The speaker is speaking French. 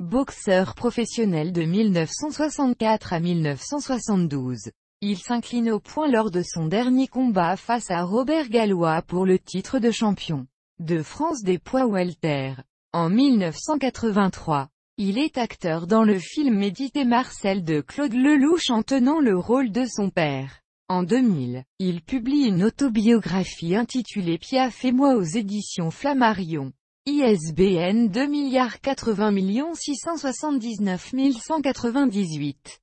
Boxeur professionnel de 1964 à 1972. Il s'incline au point lors de son dernier combat face à Robert Gallois pour le titre de champion de France des poids welter. En 1983, il est acteur dans le film Méditer Marcel de Claude Lelouch en tenant le rôle de son père. En 2000, il publie une autobiographie intitulée Piaf et moi aux éditions Flammarion. ISBN 2 080 679 198.